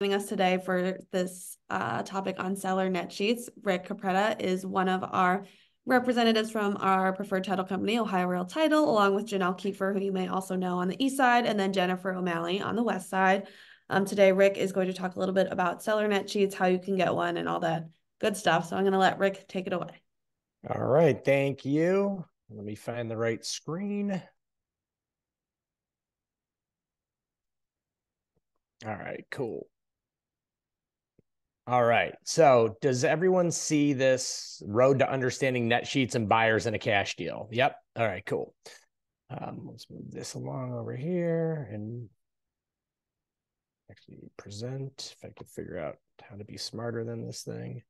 joining us today for this uh, topic on seller net sheets. Rick Capretta is one of our representatives from our preferred title company, Ohio Real Title, along with Janelle Kiefer, who you may also know on the east side, and then Jennifer O'Malley on the west side. Um, today, Rick is going to talk a little bit about seller net sheets, how you can get one, and all that good stuff. So I'm going to let Rick take it away. All right. Thank you. Let me find the right screen. All right, cool. All right. So, does everyone see this road to understanding net sheets and buyers in a cash deal? Yep. All right, cool. Um, let's move this along over here and actually present if I could figure out how to be smarter than this thing.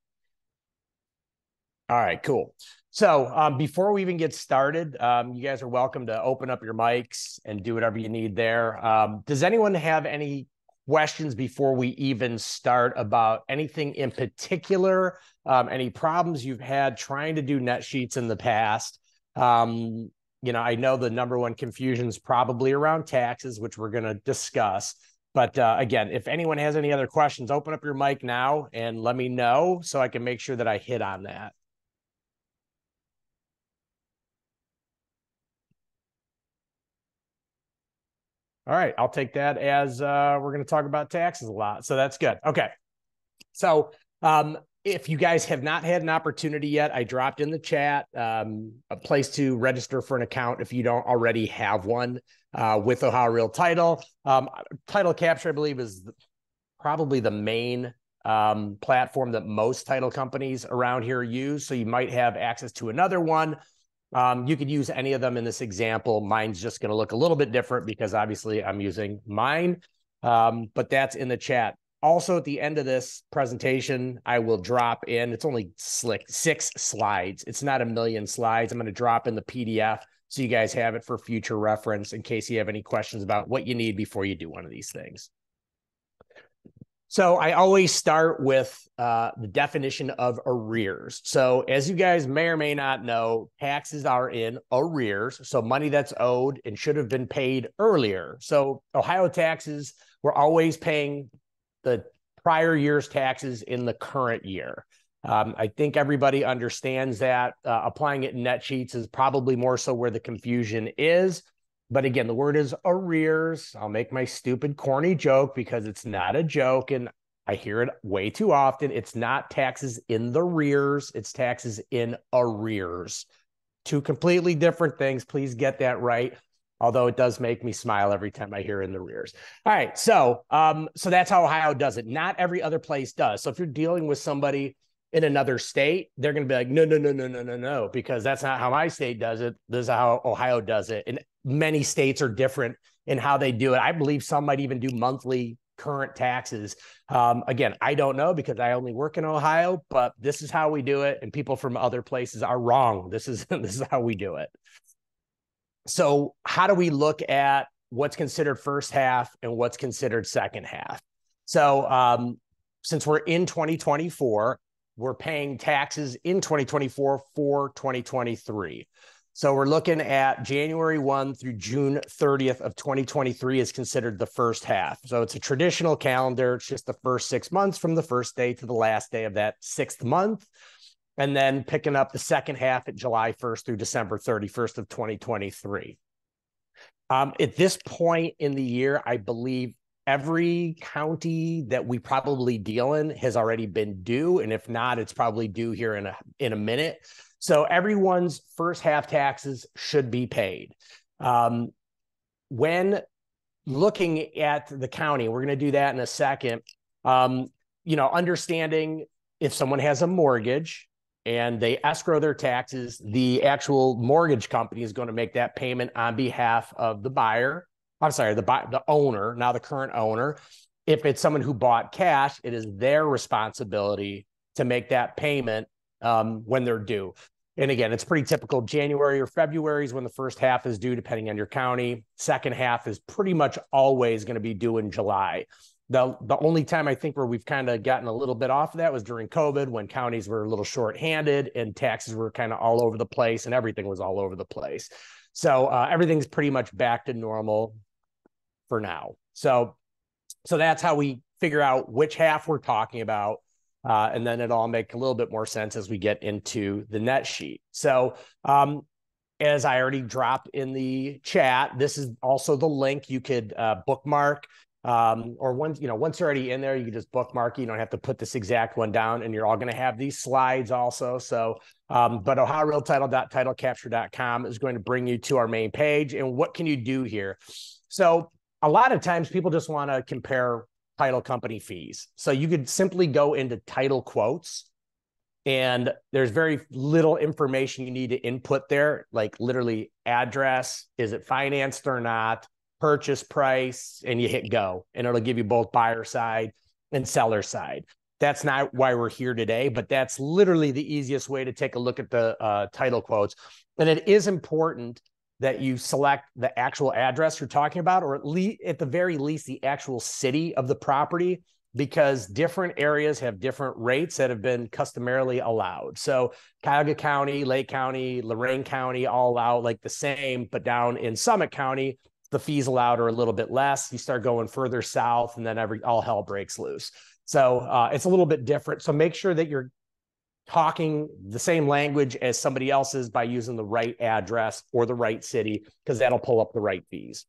All right, cool. So um, before we even get started, um, you guys are welcome to open up your mics and do whatever you need there. Um, does anyone have any questions before we even start about anything in particular? Um, any problems you've had trying to do net sheets in the past? Um, you know, I know the number one confusion is probably around taxes, which we're going to discuss. But uh, again, if anyone has any other questions, open up your mic now and let me know so I can make sure that I hit on that. All right, I'll take that as uh, we're going to talk about taxes a lot. So that's good. Okay. So um, if you guys have not had an opportunity yet, I dropped in the chat um, a place to register for an account if you don't already have one uh, with Ohio Real Title. Um, title capture, I believe, is probably the main um, platform that most title companies around here use. So you might have access to another one. Um, you could use any of them in this example. Mine's just going to look a little bit different because obviously I'm using mine, um, but that's in the chat. Also, at the end of this presentation, I will drop in, it's only slick six slides. It's not a million slides. I'm going to drop in the PDF so you guys have it for future reference in case you have any questions about what you need before you do one of these things. So I always start with uh, the definition of arrears. So as you guys may or may not know, taxes are in arrears. So money that's owed and should have been paid earlier. So Ohio taxes, we're always paying the prior year's taxes in the current year. Um, I think everybody understands that. Uh, applying it in net sheets is probably more so where the confusion is. But again, the word is arrears. I'll make my stupid, corny joke because it's not a joke. And I hear it way too often. It's not taxes in the rears, it's taxes in arrears. Two completely different things. Please get that right. Although it does make me smile every time I hear in the rears. All right. So, um, so that's how Ohio does it. Not every other place does. So if you're dealing with somebody in another state, they're going to be like, no, no, no, no, no, no, no, because that's not how my state does it. This is how Ohio does it. And many states are different in how they do it. I believe some might even do monthly current taxes. Um, again, I don't know because I only work in Ohio, but this is how we do it. And people from other places are wrong. This is this is how we do it. So, how do we look at what's considered first half and what's considered second half? So, um, since we're in 2024, we're paying taxes in 2024 for 2023. So we're looking at January 1 through June 30th of 2023 is considered the first half. So it's a traditional calendar. It's just the first six months from the first day to the last day of that sixth month. And then picking up the second half at July 1st through December 31st of 2023. Um, at this point in the year, I believe every county that we probably deal in has already been due and if not it's probably due here in a in a minute. So everyone's first half taxes should be paid. Um, when looking at the county we're going to do that in a second um, you know understanding if someone has a mortgage and they escrow their taxes the actual mortgage company is going to make that payment on behalf of the buyer I'm sorry, the the owner, now the current owner. If it's someone who bought cash, it is their responsibility to make that payment um, when they're due. And again, it's pretty typical. January or February is when the first half is due, depending on your county. Second half is pretty much always going to be due in July. The, the only time I think where we've kind of gotten a little bit off of that was during COVID when counties were a little short-handed and taxes were kind of all over the place and everything was all over the place. So uh, everything's pretty much back to normal for now. So So that's how we figure out which half we're talking about. Uh, and then it'll all make a little bit more sense as we get into the net sheet. So um, as I already dropped in the chat, this is also the link you could uh, bookmark. Um, or once you know, once you're already in there, you can just bookmark. You don't have to put this exact one down, and you're all going to have these slides also. So, um, but OhioRealTitle.TitleCapture.com is going to bring you to our main page. And what can you do here? So, a lot of times people just want to compare title company fees. So you could simply go into title quotes and there's very little information you need to input there, like literally address, is it financed or not, purchase price, and you hit go, and it'll give you both buyer side and seller side. That's not why we're here today, but that's literally the easiest way to take a look at the uh, title quotes. And it is important that you select the actual address you're talking about, or at least at the very least, the actual city of the property because different areas have different rates that have been customarily allowed. So Cuyahoga County, Lake County, Lorain County all allow like the same, but down in Summit County, the fees allowed are a little bit less. You start going further south, and then every all hell breaks loose. So uh, it's a little bit different. So make sure that you're talking the same language as somebody else's by using the right address or the right city, because that'll pull up the right fees.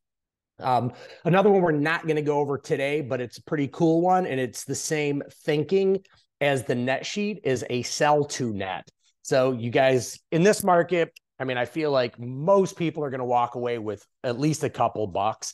Um, another one we're not going to go over today, but it's a pretty cool one, and it's the same thinking as the net sheet is a sell to net. So you guys in this market, I mean, I feel like most people are going to walk away with at least a couple bucks.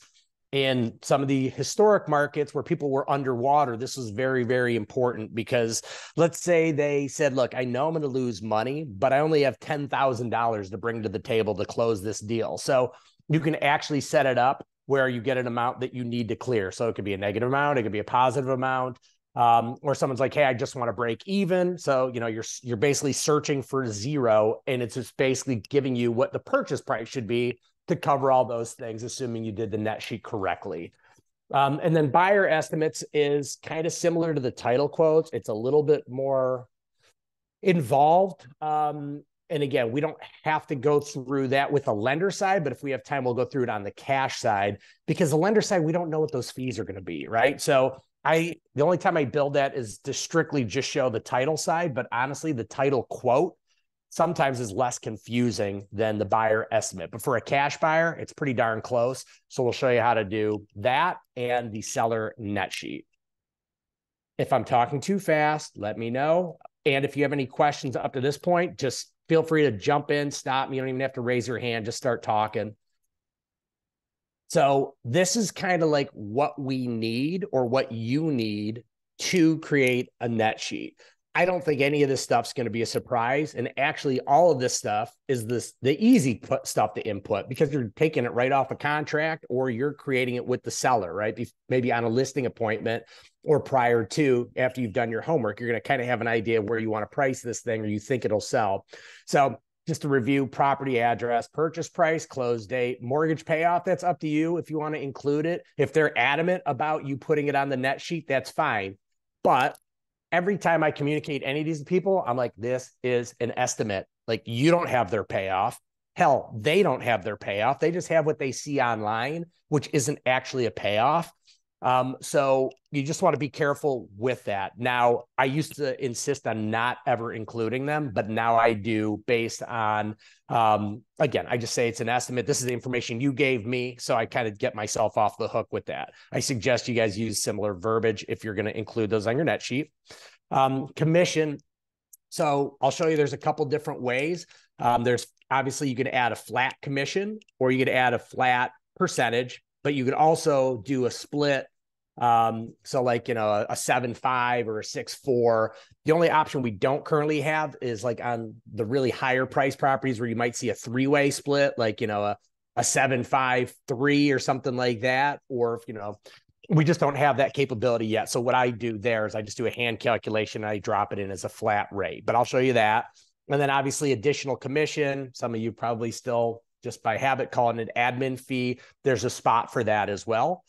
In some of the historic markets where people were underwater, this was very, very important because let's say they said, Look, I know I'm going to lose money, but I only have $10,000 to bring to the table to close this deal. So you can actually set it up where you get an amount that you need to clear. So it could be a negative amount, it could be a positive amount. Um, or someone's like, "Hey, I just want to break even." So you know, you're you're basically searching for zero, and it's just basically giving you what the purchase price should be to cover all those things, assuming you did the net sheet correctly. Um, and then buyer estimates is kind of similar to the title quotes. It's a little bit more involved. Um, and again, we don't have to go through that with the lender side, but if we have time, we'll go through it on the cash side because the lender side, we don't know what those fees are going to be, right? So I the only time I build that is to strictly just show the title side, but honestly, the title quote sometimes is less confusing than the buyer estimate. But for a cash buyer, it's pretty darn close. So we'll show you how to do that and the seller net sheet. If I'm talking too fast, let me know. And if you have any questions up to this point, just feel free to jump in, stop me. You don't even have to raise your hand, just start talking. So, this is kind of like what we need or what you need to create a net sheet. I don't think any of this stuff's going to be a surprise. And actually, all of this stuff is this the easy stuff to input because you're taking it right off a contract or you're creating it with the seller, right? Maybe on a listing appointment or prior to after you've done your homework, you're going to kind of have an idea where you want to price this thing or you think it'll sell. So just to review property address, purchase price, close date, mortgage payoff. That's up to you if you want to include it. If they're adamant about you putting it on the net sheet, that's fine. But every time I communicate any of these people, I'm like, this is an estimate. Like you don't have their payoff. Hell, they don't have their payoff. They just have what they see online, which isn't actually a payoff. Um, so you just want to be careful with that. Now, I used to insist on not ever including them, but now I do based on, um, again, I just say it's an estimate. This is the information you gave me. So I kind of get myself off the hook with that. I suggest you guys use similar verbiage if you're going to include those on your net sheet. Um, commission. So I'll show you there's a couple different ways. Um, there's obviously you can add a flat commission or you could add a flat percentage but you could also do a split. Um, so like, you know, a, a seven, five or a six, four, the only option we don't currently have is like on the really higher price properties where you might see a three-way split, like, you know, a, a seven, five, three or something like that. Or if, you know, we just don't have that capability yet. So what I do there is I just do a hand calculation. I drop it in as a flat rate, but I'll show you that. And then obviously additional commission. Some of you probably still just by habit calling it admin fee. There's a spot for that as well.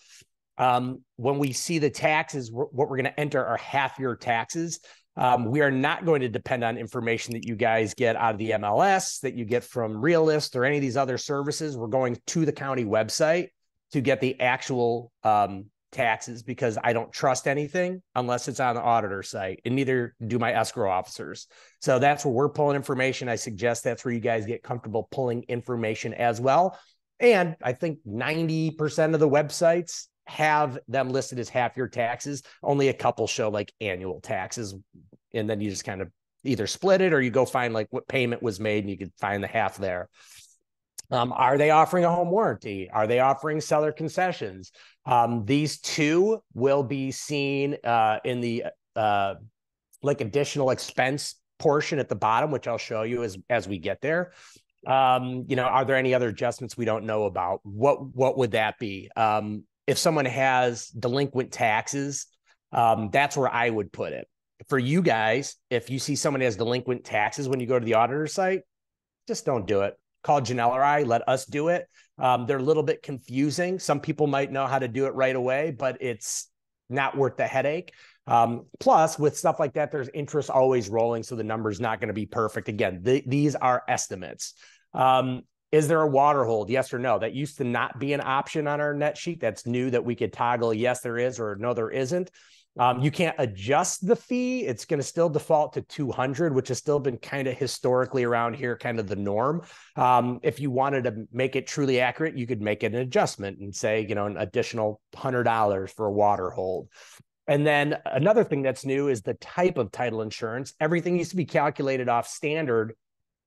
Um, when we see the taxes, what we're going to enter are half year taxes. Um, we are not going to depend on information that you guys get out of the MLS, that you get from Realist or any of these other services. We're going to the county website to get the actual um, taxes because I don't trust anything unless it's on the auditor site, and neither do my escrow officers. So that's where we're pulling information. I suggest that's where you guys get comfortable pulling information as well. And I think 90% of the websites have them listed as half your taxes. Only a couple show like annual taxes. And then you just kind of either split it or you go find like what payment was made and you could find the half there. Um, are they offering a home warranty? Are they offering seller concessions? Um, these two will be seen uh, in the uh, like additional expense portion at the bottom, which I'll show you as as we get there. Um, you know, are there any other adjustments we don't know about? What what would that be? Um, if someone has delinquent taxes, um, that's where I would put it. For you guys, if you see someone has delinquent taxes when you go to the auditor site, just don't do it Call Janelle or I. Let us do it. Um, they're a little bit confusing. Some people might know how to do it right away, but it's not worth the headache. Um, plus, with stuff like that, there's interest always rolling, so the number's not going to be perfect. Again, th- these are estimates. Um, is there a water hold? Yes or no? That used to not be an option on our net sheet. That's new that we could toggle. Yes, there is, or no, there isn't. Um, you can't adjust the fee. It's going to still default to 200, which has still been kind of historically around here, kind of the norm. Um, if you wanted to make it truly accurate, you could make an adjustment and say, you know, an additional $100 for a water hold. And then another thing that's new is the type of title insurance. Everything used to be calculated off standard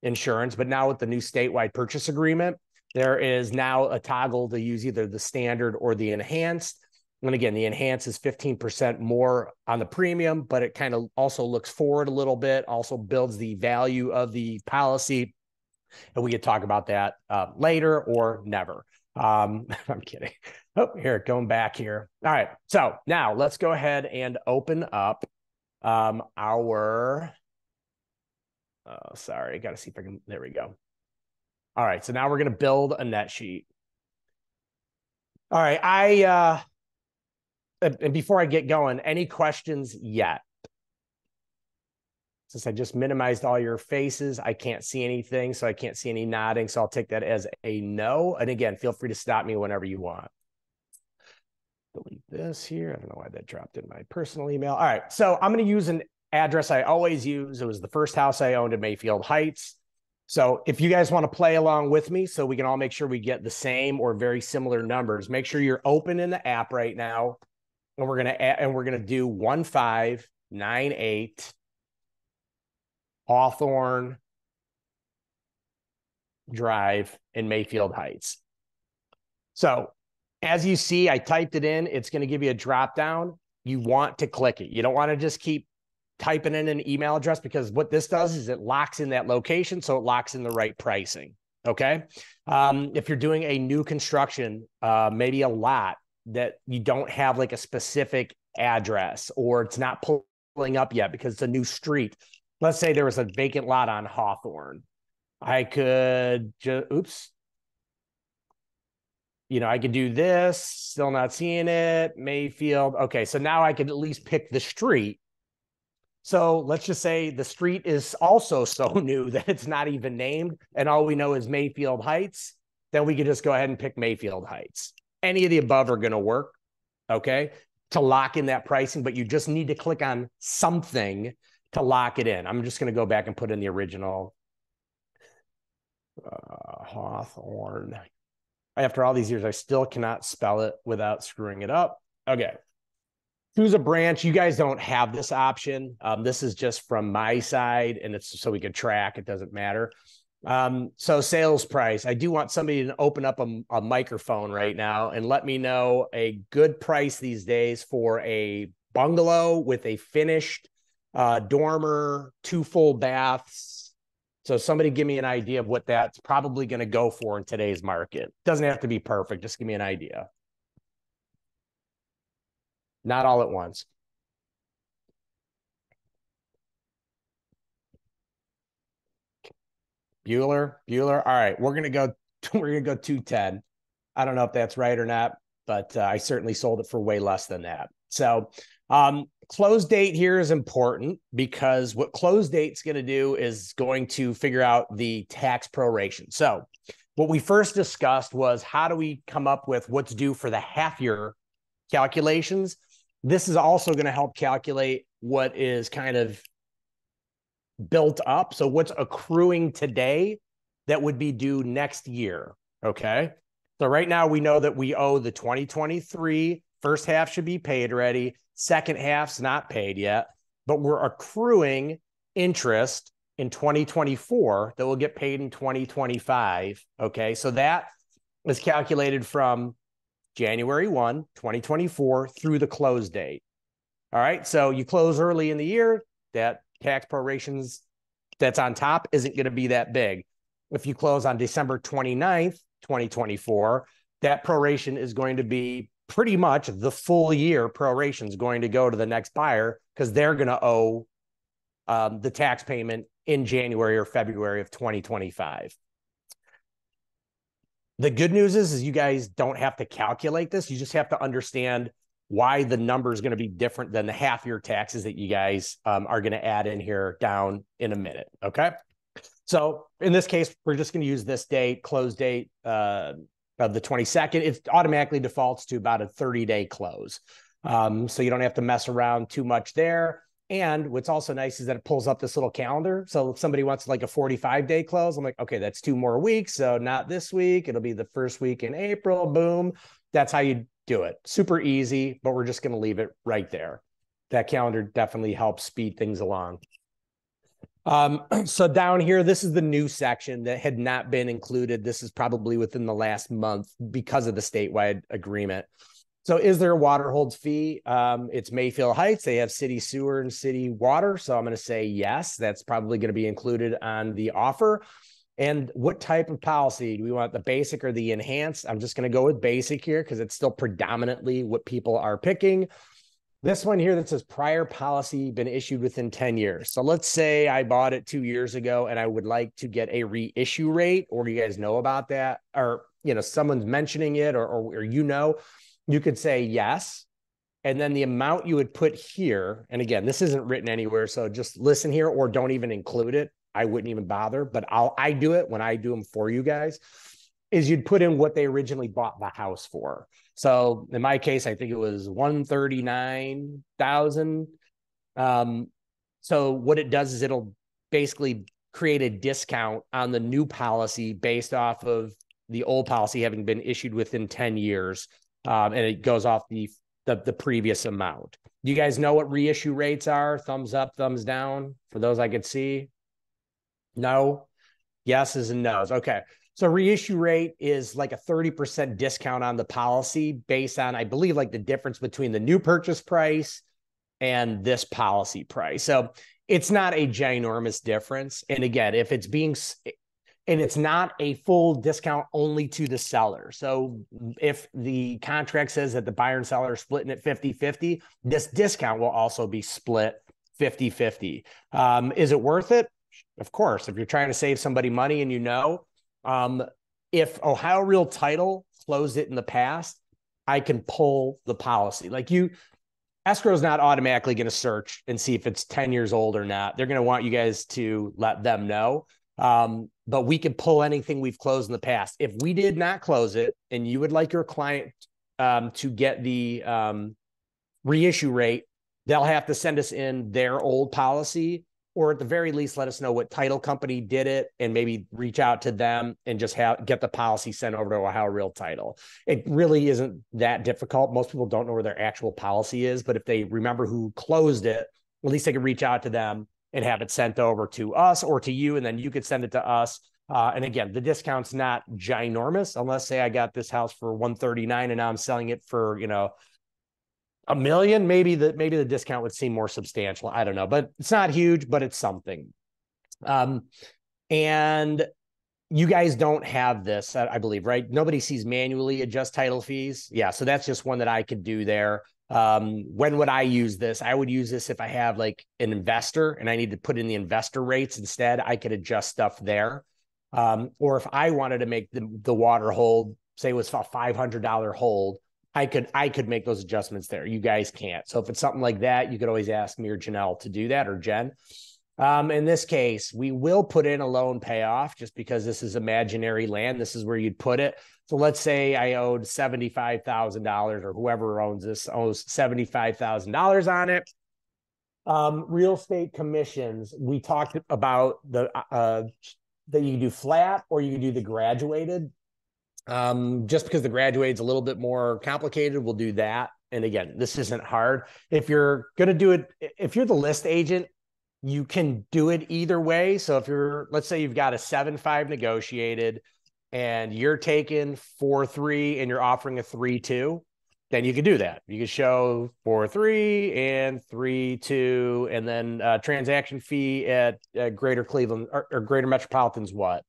insurance, but now with the new statewide purchase agreement, there is now a toggle to use either the standard or the enhanced. And again, the enhanced is 15% more on the premium, but it kind of also looks forward a little bit, also builds the value of the policy. And we could talk about that uh, later or never. Um, I'm kidding. Oh, here, going back here. All right. So now let's go ahead and open up um, our. Oh, sorry. Got to see if I can. There we go. All right. So now we're going to build a net sheet. All right. I uh, and before I get going, any questions yet? Since I just minimized all your faces, I can't see anything, so I can't see any nodding. So I'll take that as a no. And again, feel free to stop me whenever you want. Delete this here. I don't know why that dropped in my personal email. All right. So I'm going to use an address I always use. It was the first house I owned in Mayfield Heights. So if you guys want to play along with me so we can all make sure we get the same or very similar numbers, make sure you're open in the app right now and we're gonna add, and we're gonna do one five nine eight Hawthorne Drive in Mayfield Heights. So as you see, I typed it in. It's going to give you a drop down. You want to click it. You don't want to just keep typing in an email address because what this does is it locks in that location, so it locks in the right pricing. Okay. Um, if you're doing a new construction, uh, maybe a lot, that you don't have like a specific address or it's not pulling up yet because it's a new street. Let's say there was a vacant lot on Hawthorne. I could just, oops. You know, I could do this, still not seeing it. Mayfield. Okay. So now I could at least pick the street. So let's just say the street is also so new that it's not even named. And all we know is Mayfield Heights. Then we could just go ahead and pick Mayfield Heights any of the above are going to work. Okay. To lock in that pricing, but you just need to click on something to lock it in. I'm just going to go back and put in the original uh, Hawthorne. After all these years, I still cannot spell it without screwing it up. Okay. Choose a branch. You guys don't have this option. Um, this is just from my side, and it's so we could track. It doesn't matter. Um, so sales price. I do want somebody to open up a, a, microphone right now and let me know a good price these days for a bungalow with a finished uh, dormer, two full baths. So somebody give me an idea of what that's probably going to go for in today's market. Doesn't have to be perfect. Just give me an idea. Not all at once. Bueller, Bueller. All right, we're gonna go. We're gonna go two ten. I don't know if that's right or not, but uh, I certainly sold it for way less than that. So, um, close date here is important because what close date's going to do is going to figure out the tax proration. So, what we first discussed was how do we come up with what's due for the half year calculations. This is also going to help calculate what is kind of built up. So what's accruing today that would be due next year. Okay. So right now we know that we owe the 2023 first half should be paid already. Second half's not paid yet, but we're accruing interest in 2024 that will get paid in 2025. Okay. So that is calculated from January 1, 2024 through the close date. All right. So you close early in the year, that tax prorations that's on top isn't going to be that big. If you close on December 29th, 2024, that proration is going to be pretty much the full year proration is going to go to the next buyer because they're going to owe um, the tax payment in January or February of 2025. The good news is, is you guys don't have to calculate this. You just have to understand why the number is going to be different than the half year taxes that you guys um, are going to add in here down in a minute. Okay. So in this case, we're just going to use this date, close date uh, of the 22nd. It automatically defaults to about a 30 day close. Um, so you don't have to mess around too much there. And what's also nice is that it pulls up this little calendar. So if somebody wants like a 45 day close, I'm like, okay, that's two more weeks. So not this week. It'll be the first week in April. Boom. That's how you do it. Super easy, but we're just going to leave it right there. That calendar definitely helps speed things along. Um, so down here, this is the new section that had not been included. This is probably within the last month because of the statewide agreement. So is there a water holds fee? Um, it's Mayfield Heights. They have city sewer and city water. So I'm going to say yes, that's probably going to be included on the offer. And what type of policy do we want? The basic or the enhanced? I'm just going to go with basic here because it's still predominantly what people are picking. This one here that says prior policy been issued within 10 years. So let's say I bought it two years ago and I would like to get a reissue rate, or you guys know about that, or you know, someone's mentioning it, or, or, or you know, you could say yes. And then the amount you would put here, and again, this isn't written anywhere. So just listen here or don't even include it. I wouldn't even bother, but I'll I do it when I do them for you guys. Is you'd put in what they originally bought the house for. So in my case, I think it was one thirty nine thousand. Um, so what it does is it'll basically create a discount on the new policy based off of the old policy having been issued within ten years, um, and it goes off the, the the previous amount. Do you guys know what reissue rates are? Thumbs up, thumbs down for those I could see. No, yeses and nos. Okay. So reissue rate is like a 30% discount on the policy based on, I believe, like the difference between the new purchase price and this policy price. So it's not a ginormous difference. And again, if it's being, and it's not a full discount only to the seller. So if the contract says that the buyer and seller are splitting it 50 50, this discount will also be split 50 50. Um, is it worth it? Of course, if you're trying to save somebody money and you know, um, if Ohio Real Title closed it in the past, I can pull the policy. Like you, escrow is not automatically going to search and see if it's 10 years old or not. They're going to want you guys to let them know. Um, but we can pull anything we've closed in the past. If we did not close it and you would like your client um, to get the um, reissue rate, they'll have to send us in their old policy or at the very least let us know what title company did it and maybe reach out to them and just have get the policy sent over to Ohio Real Title. It really isn't that difficult. Most people don't know where their actual policy is, but if they remember who closed it, at least they can reach out to them and have it sent over to us or to you, and then you could send it to us. Uh, and again, the discount's not ginormous unless say I got this house for 139 and now I'm selling it for, you know, a million, maybe the maybe the discount would seem more substantial. I don't know, but it's not huge, but it's something. Um, and you guys don't have this, I believe, right? Nobody sees manually adjust title fees. Yeah, so that's just one that I could do there. Um, when would I use this? I would use this if I have like an investor and I need to put in the investor rates instead. I could adjust stuff there. Um, or if I wanted to make the, the water hold, say it was a $500 hold, I could I could make those adjustments there. You guys can't. So if it's something like that, you could always ask me or Janelle to do that or Jen. Um, in this case, we will put in a loan payoff just because this is imaginary land. This is where you'd put it. So let's say I owed $75,000 or whoever owns this owes $75,000 on it. Um, real estate commissions, we talked about the uh, that you can do flat or you can do the graduated. Um, just because the graduate's a little bit more complicated, we'll do that. And again, this isn't hard. If you're going to do it, if you're the list agent, you can do it either way. So if you're, let's say you've got a seven five negotiated, and you're taking four three, and you're offering a three two, then you can do that. You can show four three and three two, and then uh, transaction fee at uh, Greater Cleveland or, or Greater Metropolitan's what?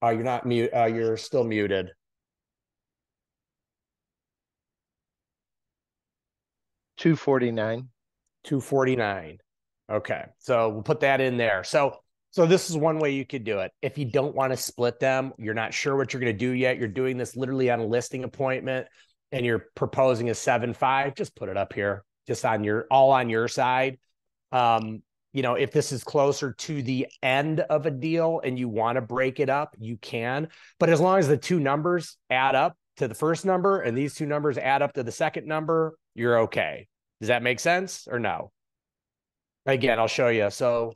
Oh, you're not mute. Uh, you're still muted. Two forty-nine. 249. Okay. So we'll put that in there. So so this is one way you could do it. If you don't want to split them, you're not sure what you're going to do yet. You're doing this literally on a listing appointment and you're proposing a 7-5, just put it up here, just on your all on your side. Um, you know, if this is closer to the end of a deal and you want to break it up, you can. But as long as the two numbers add up to the first number and these two numbers add up to the second number, you're okay. Does that make sense or no? Again, I'll show you. So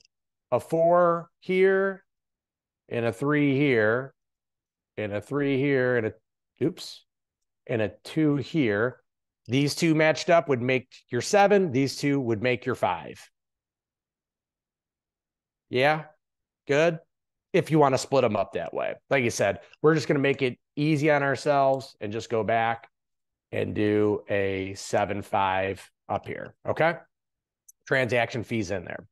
a four here and a three here and a three here and a oops and a two here. These two matched up would make your seven. These two would make your five. Yeah, good. If you want to split them up that way. Like you said, we're just going to make it easy on ourselves and just go back and do a seven five up here. Okay transaction fees in there.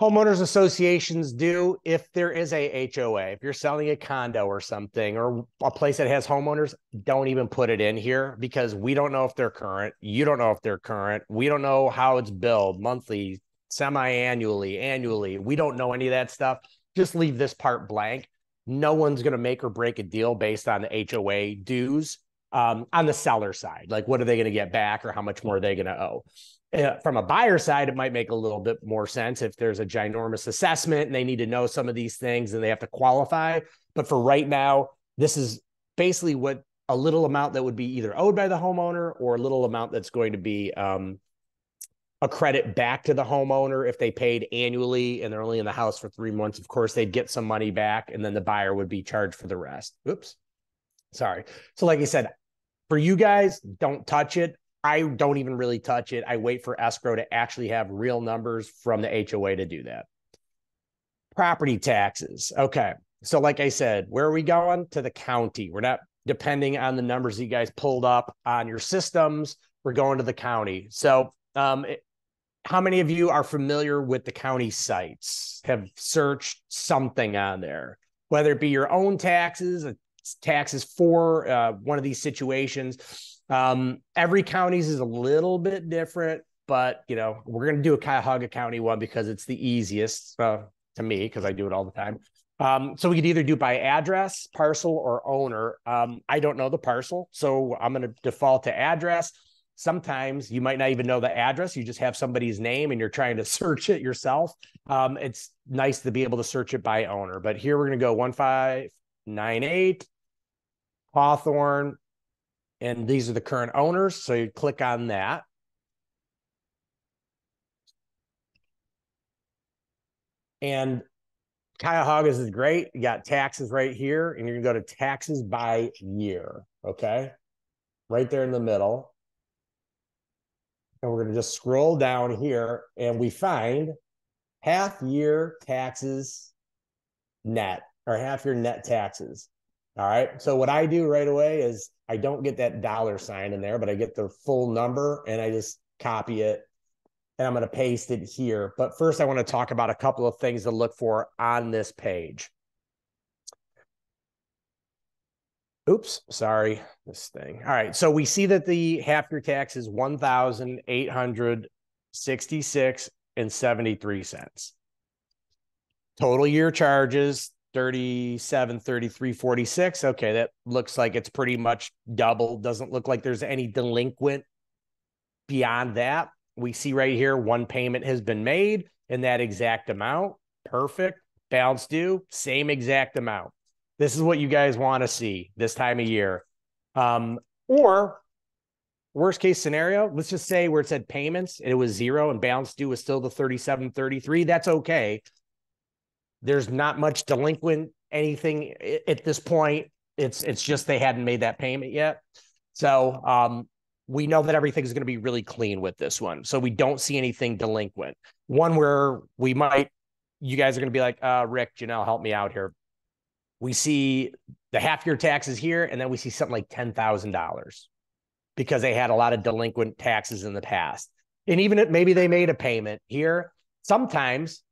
Homeowners associations do if there is a HOA. If you're selling a condo or something or a place that has homeowners, don't even put it in here because we don't know if they're current. You don't know if they're current. We don't know how it's billed monthly, semi annually, annually. We don't know any of that stuff. Just leave this part blank. No one's going to make or break a deal based on the HOA dues um, on the seller side. Like, what are they going to get back or how much more are they going to owe? Uh, from a buyer side, it might make a little bit more sense if there's a ginormous assessment and they need to know some of these things and they have to qualify. But for right now, this is basically what a little amount that would be either owed by the homeowner or a little amount that's going to be um, a credit back to the homeowner if they paid annually and they're only in the house for three months. Of course, they'd get some money back and then the buyer would be charged for the rest. Oops. Sorry. So, like I said, for you guys, don't touch it. I don't even really touch it. I wait for escrow to actually have real numbers from the HOA to do that. Property taxes. Okay. So, like I said, where are we going? To the county. We're not depending on the numbers you guys pulled up on your systems. We're going to the county. So, um, it, how many of you are familiar with the county sites? Have searched something on there, whether it be your own taxes, taxes for uh, one of these situations um, every county's is a little bit different, but you know, we're gonna do a Cuyahoga County one because it's the easiest uh, to me because I do it all the time. Um, so we could either do by address, parcel, or owner. Um, I don't know the parcel, so I'm gonna default to address. Sometimes you might not even know the address. You just have somebody's name and you're trying to search it yourself. Um, it's nice to be able to search it by owner. But here we're go one five nine eight Hawthorne and these are the current owners. So you click on that. And Cuyahoga's is great. You got taxes right here, and you're gonna go to taxes by year. Okay. Right there in the middle. And we're gonna just scroll down here and we find half year taxes net or half year net taxes. All right. So what I do right away is I don't get that dollar sign in there, but I get the full number and I just copy it and I'm going to paste it here. But first, I want to talk about a couple of things to look for on this page. Oops, sorry, this thing. All right, so we see that the half year tax is one thousand eight hundred sixty-six and seventy-three cents. Total year charges 37, 33, 46. Okay, that looks like it's pretty much double. Doesn't look like there's any delinquent beyond that, we see right here one payment has been made in that exact amount. Perfect. Balance due, same exact amount. This is what you guys want to see this time of year. Um, or worst case scenario, let's just say where it said payments, it was zero and balance due was still the 3733. That's okay. There's not much delinquent anything at this point. It's it's just they hadn't made that payment yet. So um we know that everything's going to be really clean with this one. So we don't see anything delinquent. One where we might, you guys are going to be like, uh, Rick, Janelle, help me out here. We see the half year taxes here, and then we see something like $10,000 because they had a lot of delinquent taxes in the past. And even if maybe they made a payment here, sometimes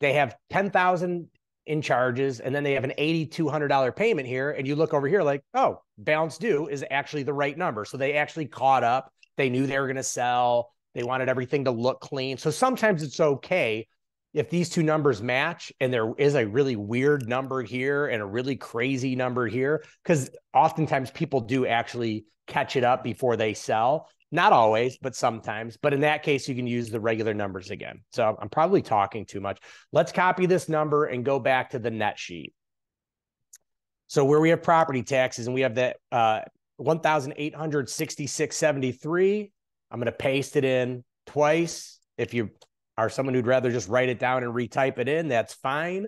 they have 10,000 in charges and then they have an $8200 payment here and you look over here like oh balance due is actually the right number. So they actually caught up. They knew they were going to sell. They wanted everything to look clean. So sometimes it's okay if these two numbers match and there is a really weird number here and a really crazy number here because oftentimes people do actually catch it up before they sell not always, but sometimes. But in that case, you can use the regular numbers again. So I'm probably talking too much. Let's copy this number and go back to the net sheet. So where we have property taxes and we have that uh, 1,866.73, I'm going to paste it in twice. If you are someone who'd rather just write it down and retype it in, that's fine.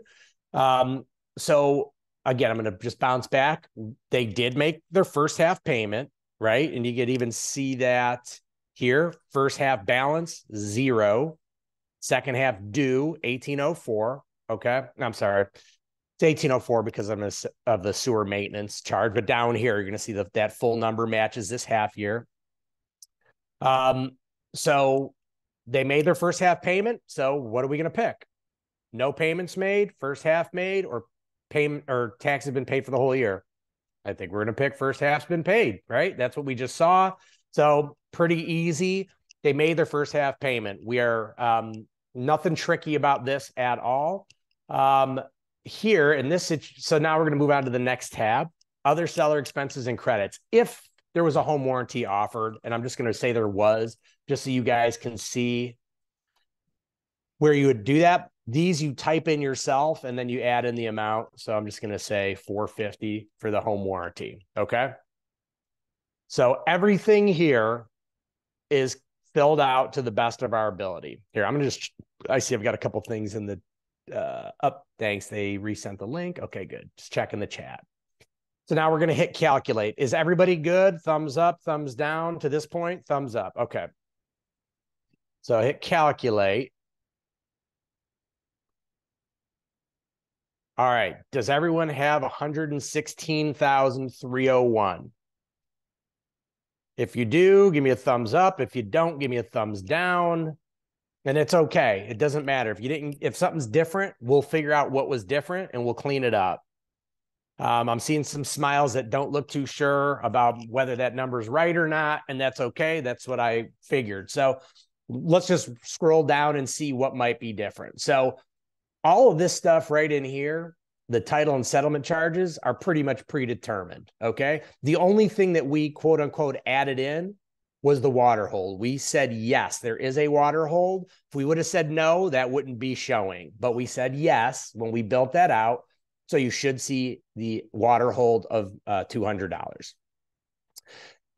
Um, so again, I'm going to just bounce back. They did make their first half payment right? And you could even see that here. First half balance, zero. Second half due, 1804. Okay. I'm sorry. It's 1804 because I'm a, of the sewer maintenance charge. But down here, you're going to see that that full number matches this half year. Um, so they made their first half payment. So what are we going to pick? No payments made, first half made, or payment or tax has been paid for the whole year. I think we're going to pick first half's been paid, right? That's what we just saw. So pretty easy. They made their first half payment. We are um, nothing tricky about this at all. Um, here in this, so now we're going to move on to the next tab other seller expenses and credits. If there was a home warranty offered, and I'm just going to say there was, just so you guys can see where you would do that. These you type in yourself and then you add in the amount. So I'm just going to say 450 for the home warranty. Okay. So everything here is filled out to the best of our ability. Here, I'm going to just, I see I've got a couple things in the uh, up. Thanks. They resent the link. Okay, good. Just checking the chat. So now we're going to hit calculate. Is everybody good? Thumbs up, thumbs down to this point? Thumbs up. Okay. So hit calculate. All right. Does everyone have 116,301? If you do, give me a thumbs up. If you don't, give me a thumbs down. And it's okay. It doesn't matter. If you didn't, if something's different, we'll figure out what was different and we'll clean it up. Um, I'm seeing some smiles that don't look too sure about whether that number's right or not. And that's okay. That's what I figured. So let's just scroll down and see what might be different. So all of this stuff right in here, the title and settlement charges are pretty much predetermined. Okay. The only thing that we quote unquote added in was the water hold. We said, yes, there is a water hold. If we would have said no, that wouldn't be showing. But we said yes when we built that out. So you should see the water hold of uh, $200.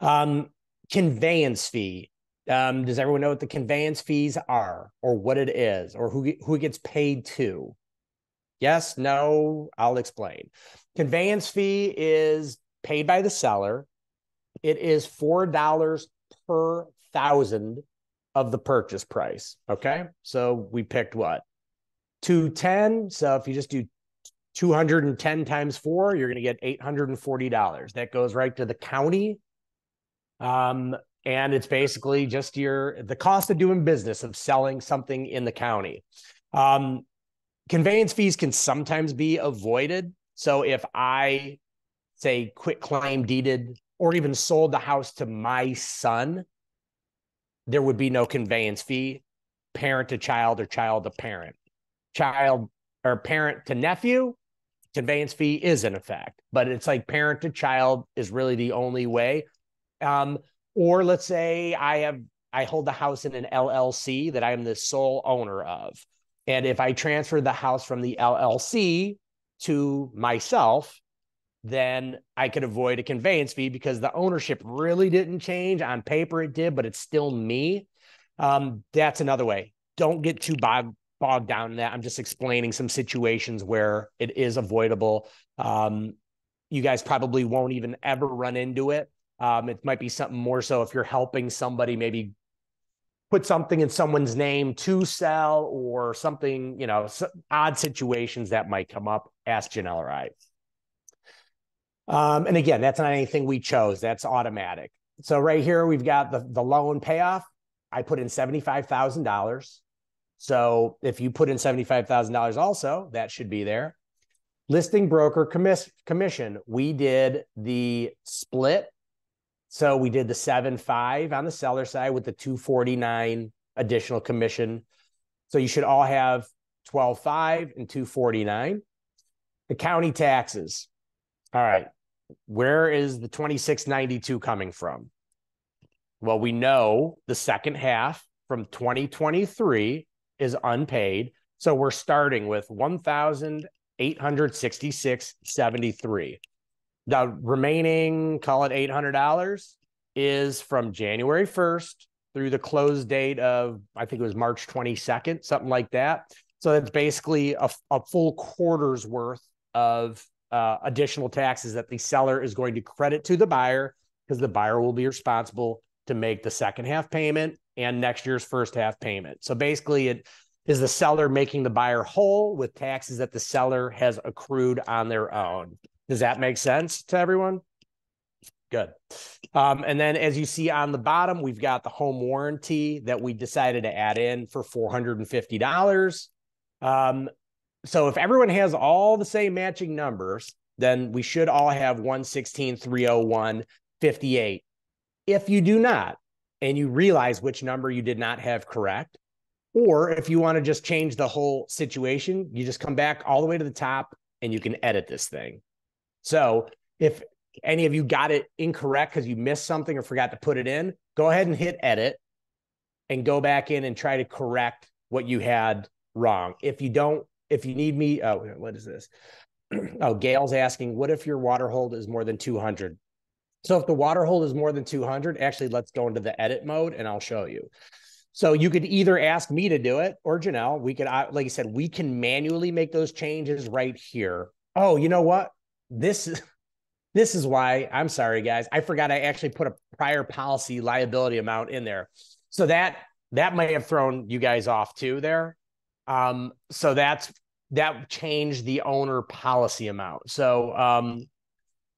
Um, conveyance fee. Um, does everyone know what the conveyance fees are or what it is or who, who gets paid to? Yes, no, I'll explain. Conveyance fee is paid by the seller. It is $4 per thousand of the purchase price. Okay. So we picked what? 210. So if you just do 210 times four, you're going to get $840. That goes right to the county. Um, and it's basically just your the cost of doing business of selling something in the county. Um, conveyance fees can sometimes be avoided. So if I say quit claim deeded or even sold the house to my son, there would be no conveyance fee, parent to child or child to parent. Child or parent to nephew, conveyance fee is in effect, but it's like parent to child is really the only way. Um, or let's say I have I hold the house in an LLC that I am the sole owner of. And if I transfer the house from the LLC to myself, then I could avoid a conveyance fee because the ownership really didn't change. On paper, it did, but it's still me. Um, that's another way. Don't get too bogged, bogged down in that. I'm just explaining some situations where it is avoidable. Um, you guys probably won't even ever run into it. Um, it might be something more so if you're helping somebody maybe put something in someone's name to sell or something, you know, odd situations that might come up. Ask Janelle or I. Um, and again, that's not anything we chose. That's automatic. So right here, we've got the, the loan payoff. I put in $75,000. So if you put in $75,000 also, that should be there. Listing broker commiss- commission, we did the split. So we did the 7.5 on the seller side with the 249 additional commission. So you should all have 12.5 and 249. The county taxes. All right. Where is the 2692 coming from? Well, we know the second half from 2023 is unpaid. So we're starting with 1,866.73. The remaining, call it $800, is from January 1st through the close date of, I think it was March 22nd, something like that. So it's basically a, a full quarter's worth of uh, additional taxes that the seller is going to credit to the buyer because the buyer will be responsible to make the second half payment and next year's first half payment. So basically, it is the seller making the buyer whole with taxes that the seller has accrued on their own. Does that make sense to everyone? Good. Um, and then as you see on the bottom, we've got the home warranty that we decided to add in for $450. Um, so if everyone has all the same matching numbers, then we should all have 116, 301, 58. If you do not, and you realize which number you did not have correct, or if you want to just change the whole situation, you just come back all the way to the top and you can edit this thing. So if any of you got it incorrect because you missed something or forgot to put it in, go ahead and hit edit and go back in and try to correct what you had wrong. If you don't if you need me, oh, what is this? oh, Gail's asking, what if your water hold is more than 200? So if the water hold is more than 200, actually, let's go into the edit mode and I'll show you. So you could either ask me to do it or Janelle. We could, like I said, we can manually make those changes right here. Oh, you know what? This is this is why I'm sorry, guys. I forgot I actually put a prior policy liability amount in there. So that that might have thrown you guys off too there. Um, so that's that changed the owner policy amount. So, um,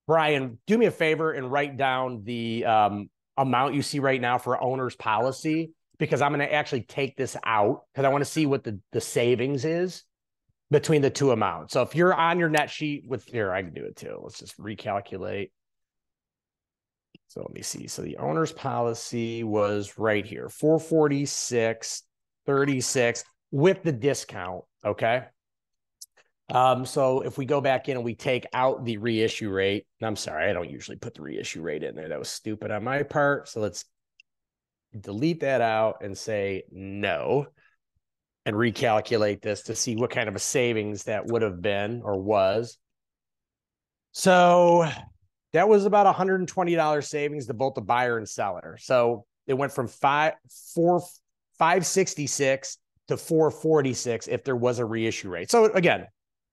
Brian, do me a favor and write down the um, amount you see right now for owner's policy because I'm going to actually take this out because I want to see what the, the savings is between the two amounts. So if you're on your net sheet with here, I can do it too. Let's just recalculate. So let me see. So the owner's policy was right here 446, 36 with the discount. Okay. Um, so if we go back in and we take out the reissue rate, I'm sorry, I don't usually put the reissue rate in there. That was stupid on my part. So let's delete that out and say no and recalculate this to see what kind of a savings that would have been or was. So that was about $120 savings to both the buyer and seller. So it went from five four five sixty six to 446 if there was a reissue rate. So again,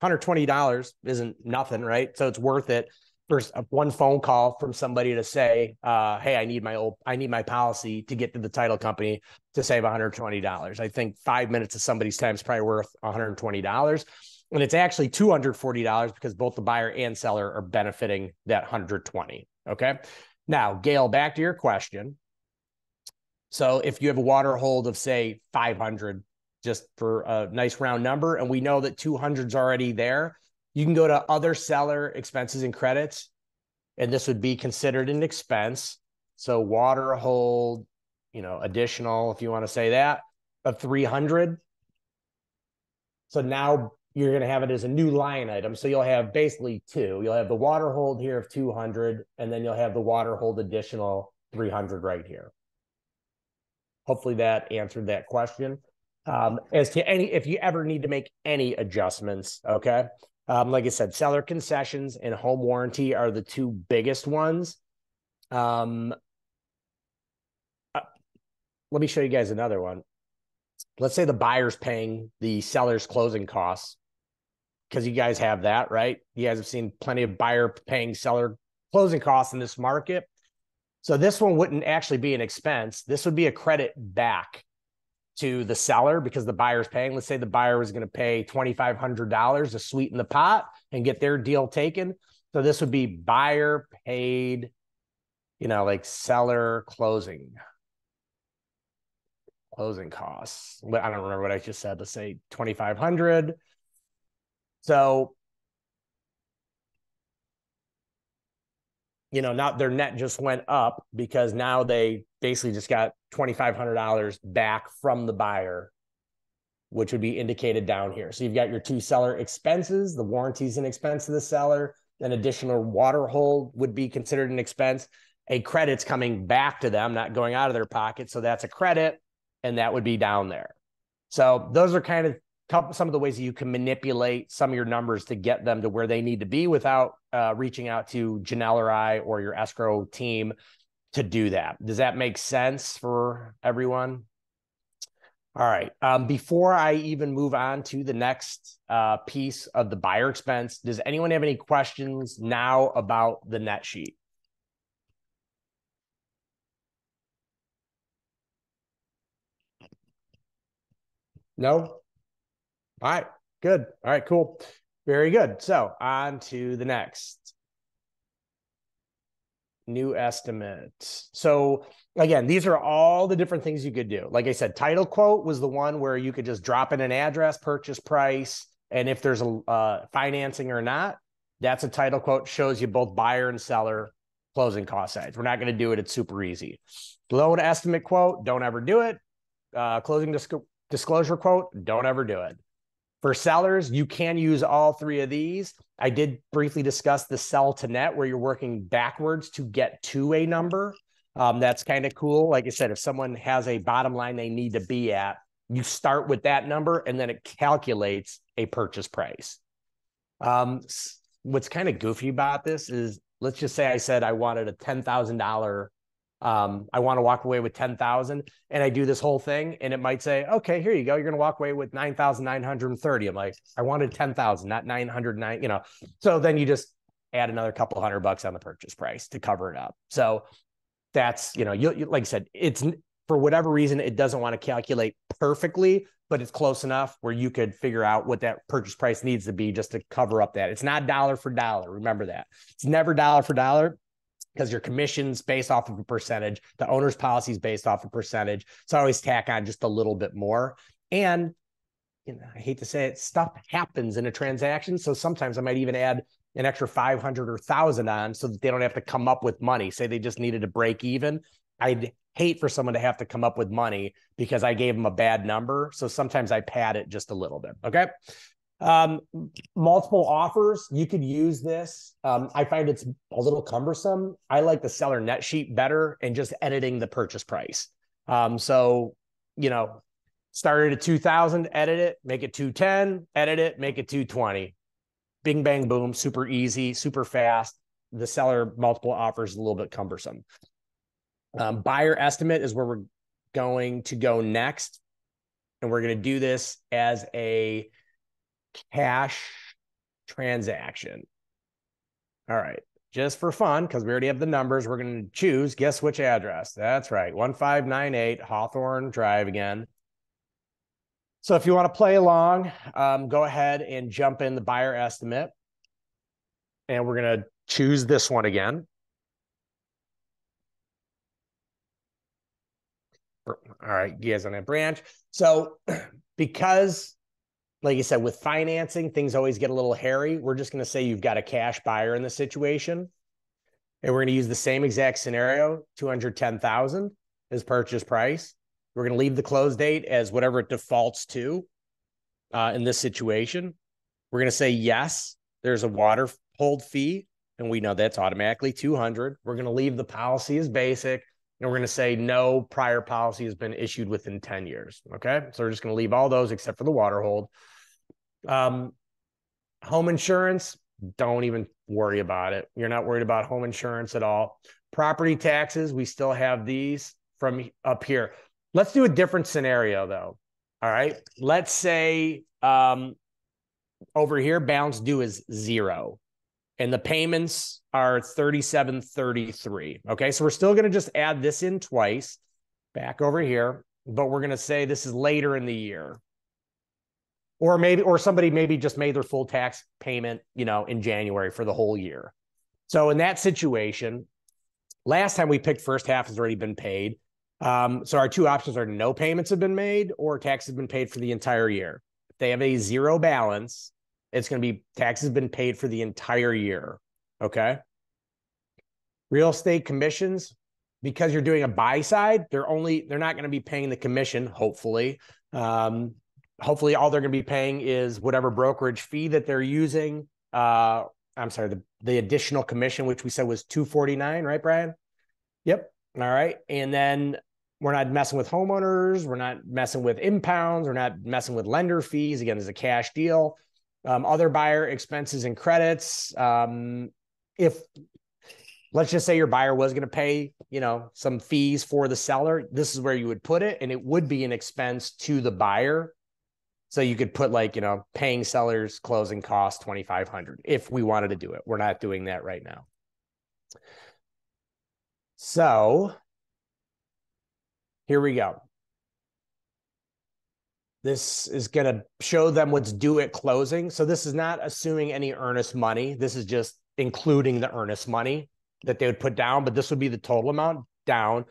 $120 isn't nothing, right? So it's worth it for one phone call from somebody to say, uh, hey, I need my old, I need my policy to get to the title company to save $120. I think five minutes of somebody's time is probably worth $120. And it's actually $240 because both the buyer and seller are benefiting that 120. Okay. Now, Gail, back to your question. So if you have a water hold of say 500 just for a nice round number. And we know that 200's already there. You can go to other seller expenses and credits, and this would be considered an expense. So water hold, you know, additional, if you want to say that, of 300. So now you're going to have it as a new line item. So you'll have basically two. You'll have the water hold here of 200, and then you'll have the water hold additional 300 right here. hopefully that answered that question. Um, as to any, if you ever need to make any adjustments, okay. Um, like I said, seller concessions and home warranty are the two biggest ones. Um, uh, let me show you guys another one. Let's say the buyer's paying the seller's closing costs because you guys have that, right? You guys have seen plenty of buyer paying seller closing costs in this market. So this one wouldn't actually be an expense. This would be a credit back to the seller because the buyer's paying. Let's say the buyer was going to pay $2,500 to sweeten the pot and get their deal taken. So this would be buyer paid, you know, like seller closing closing costs. I don't remember what I just said. Let's say 2,500. So, you know, not their net just went up because now they basically just got $2,500 back from the buyer, which would be indicated down here. So you've got your two seller expenses, the warranties and expense of the seller, an additional water hold would be considered an expense. A credit's coming back to them, not going out of their pocket. So that's a credit, and that would be down there. So those are kind of some of the ways that you can manipulate some of your numbers to get them to where they need to be without uh, reaching out to Janelle or I or your escrow team to do that. Does that make sense for everyone? All right. Um, before I even move on to the next uh, piece of the buyer expense, does anyone have any questions now about the net sheet? No? All right, good. All right, cool. Very good. So on to the next new estimate. So again, these are all the different things you could do. Like I said, title quote was the one where you could just drop in an address, purchase price, and if there's a uh, financing or not, that's a title quote. Shows you both buyer and seller closing cost sides. We're not going to do it. It's super easy. Loan estimate quote, don't ever do it. Uh, closing disc- disclosure quote, don't ever do it. For sellers, you can use all three of these. I did briefly discuss the sell to net where you're working backwards to get to a number. Um, that's kind of cool. Like I said, if someone has a bottom line they need to be at, you start with that number and then it calculates a purchase price. Um, what's kind of goofy about this is let's just say I said I wanted a $10,000 um, I want to walk away with 10,000 and I do this whole thing and it might say, okay, here you go. You're going to walk away with 9,930. I'm like, I wanted 10,000, not 909, you know? So then you just add another couple hundred bucks on the purchase price to cover it up. So that's, you know, you, you like I said, it's for whatever reason, it doesn't want to calculate perfectly, but it's close enough where you could figure out what that purchase price needs to be just to cover up that. It's not dollar for dollar. Remember that. It's never dollar for dollar because your commission's based off of a percentage, the owner's policy is based off a percentage. So I always tack on just a little bit more. And you know, I hate to say it, stuff happens in a transaction. So sometimes I might even add an extra 500 or 1000 on so that they don't have to come up with money. Say they just needed to break even. I'd hate for someone to have to come up with money because I gave them a bad number. So sometimes I pad it just a little bit. Okay. Um, multiple offers, you could use this. Um, I find it's a little cumbersome. I like the seller net sheet better and just editing the purchase price. Um, so, you know, started at 2000, edit it, make it 210, edit it, make it 220. Bing, bang, boom, super easy, super fast. The seller multiple offers a little bit cumbersome. Um, buyer estimate is where we're going to go next. And we're going to do this as a cash transaction. All right. Just for fun, because we already have the numbers, we're going to choose guess which address. That's right. 1598 Hawthorne Drive again. So if you want to play along, um, go ahead and jump in the buyer estimate. And we're going to choose this one again. All right, guys on that branch. So because like I said, with financing, things always get a little hairy. We're just going to say you've got a cash buyer in the situation. And we're going to use the same exact scenario, 210,000 as purchase price. We're going to leave the close date as whatever it defaults to uh, in this situation. We're going to say yes, there's a water hold fee, and we know that's automatically 200. We're going to leave the policy as basic. and we're going to say no prior policy has been issued within 10 years. Okay. So we're just going to leave all those except for the water hold. Um, home insurance, don't even worry about it. You're not worried about home insurance at all. Property taxes, we still have these from up here. Let's do a different scenario though. All right. Let's say um, over here, balance due is zero and the payments are 3733. Okay. So we're still going to just add this in twice back over here, but we're going to say this is later in the year. Or maybe, or somebody maybe just made their full tax payment, you know, in January for the whole year. So in that situation, last time we picked first half has already been paid. Um, so our two options are no payments have been made or taxes have been paid for the entire year. If they have a zero balance, it's going to be taxes been paid for the entire year. Okay. Real estate commissions, because you're doing a buy side, they're only they're not going to be paying the commission. Hopefully, um, hopefully all they're going to be paying is whatever brokerage fee that they're using. Uh, I'm sorry, the the additional commission, which we said was two forty nine, right, Brian? Yep. All right, and then we're not messing with homeowners. We're not messing with impounds. We're not messing with lender fees. Again, it's a cash deal um, other buyer expenses and credits. Um, if let's just say your buyer was going to pay, you know, some fees for the seller, this is where you would put it, and it would be an expense to the buyer. So you could put like, you know, paying sellers closing costs 2500 if we wanted to do it. We're not doing that right now. So here we go. This is going to show them what's due at closing. So this is not assuming any earnest money. This is just including the earnest money that they would put down, but this would be the total amount down.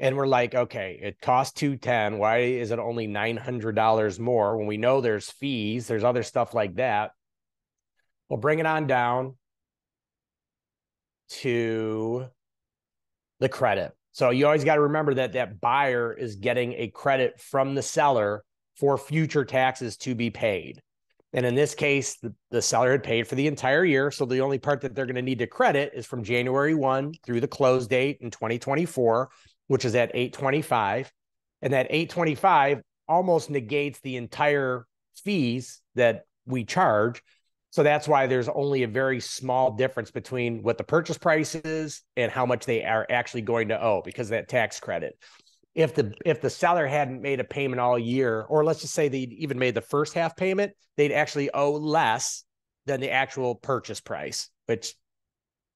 And we're like, okay, it costs 210. Why is it only $900 more when we know there's fees, there's other stuff like that? We'll bring it on down to the credit. So you always got to remember that that buyer is getting a credit from the seller for future taxes to be paid. And in this case, the, the seller had paid for the entire year. So the only part that they're going to need to credit is from January 1 through the close date in 2024, which is at 825. And that 825 almost negates the entire fees that we charge. So that's why there's only a very small difference between what the purchase price is and how much they are actually going to owe because that tax credit if the if the seller hadn't made a payment all year, or let's just say they even made the first half payment, they'd actually owe less than the actual purchase price, which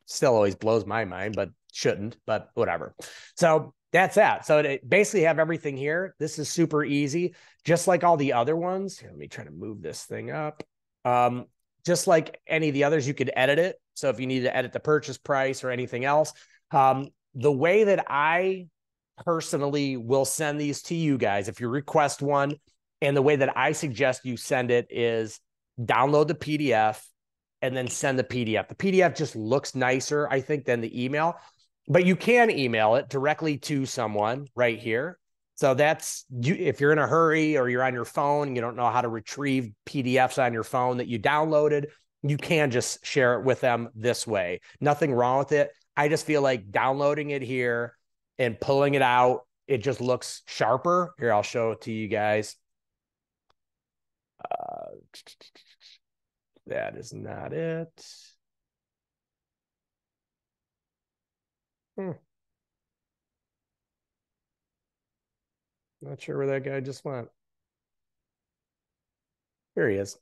still always blows my mind, but shouldn't, but whatever. So that's that. So to basically have everything here. This is super easy, just like all the other ones. Here, let me try to move this thing up. Um, just like any of the others, you could edit it. So if you need to edit the purchase price or anything else, um, the way that I personally will send these to you guys if you request one. And the way that I suggest you send it is download the PDF and then send the PDF. The PDF just looks nicer, I think, than the email, but you can email it directly to someone right here. So that's you if you're in a hurry or you're on your phone and you don't know how to retrieve PDFs on your phone that you downloaded, you can just share it with them this way. Nothing wrong with it. I just feel like downloading it here and pulling it out, it just looks sharper. Here, I'll show it to you guys. Uh, that is not it. Hmm. Not sure where that guy just went. Here he is.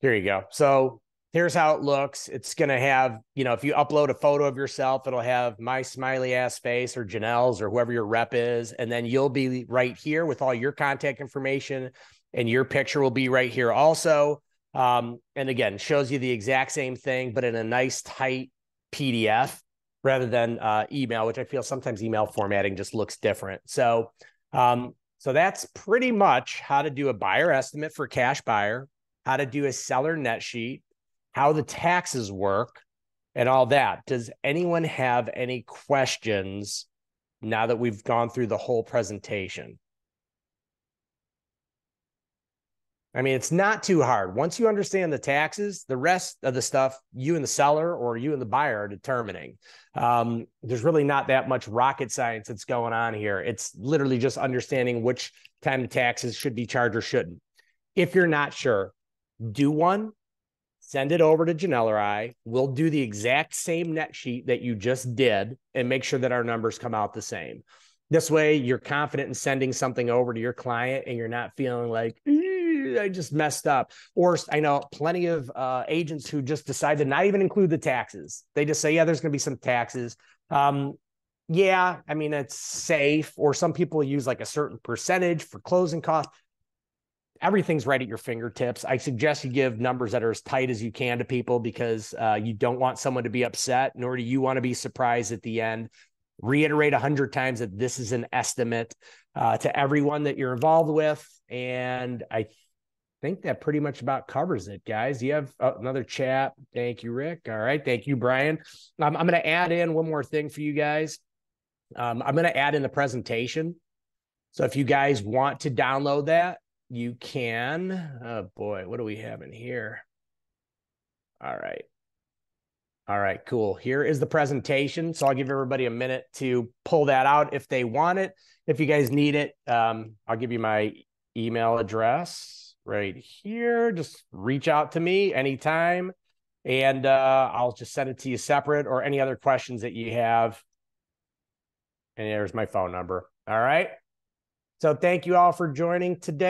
Here you go. So here's how it looks. It's going to have, you know, if you upload a photo of yourself, it'll have my smiley ass face or Janelle's or whoever your rep is. And then you'll be right here with all your contact information and your picture will be right here also. Um, and again, shows you the exact same thing, but in a nice tight PDF rather than uh, email, which I feel sometimes email formatting just looks different. So, um, so that's pretty much how to do a buyer estimate for cash buyer, how to do a seller net sheet, how the taxes work, and all that. Does anyone have any questions now that we've gone through the whole presentation? I mean, it's not too hard. Once you understand the taxes, the rest of the stuff you and the seller or you and the buyer are determining. Um, there's really not that much rocket science that's going on here. It's literally just understanding which kind of taxes should be charged or shouldn't. If you're not sure, do one, send it over to Janelle or I. We'll do the exact same net sheet that you just did and make sure that our numbers come out the same. This way, you're confident in sending something over to your client and you're not feeling like, I just messed up. Or I know plenty of uh, agents who just decide to not even include the taxes. They just say, yeah, there's going to be some taxes. Um, yeah, I mean, it's safe. Or some people use like a certain percentage for closing costs. Everything's right at your fingertips. I suggest you give numbers that are as tight as you can to people because uh, you don't want someone to be upset, nor do you want to be surprised at the end. Reiterate a hundred times that this is an estimate uh, to everyone that you're involved with. And I think that pretty much about covers it, guys. You have uh, another chat. Thank you, Rick. All right. Thank you, Brian. Um, I'm going to add in one more thing for you guys. Um, I'm going to add in the presentation. So if you guys want to download that, you can. Oh boy, what do we have in here? All right. All right, cool. Here is the presentation. So I'll give everybody a minute to pull that out if they want it. If you guys need it, um, I'll give you my email address right here. Just reach out to me anytime and uh, I'll just send it to you separate or any other questions that you have. And there's my phone number. All right. So thank you all for joining today.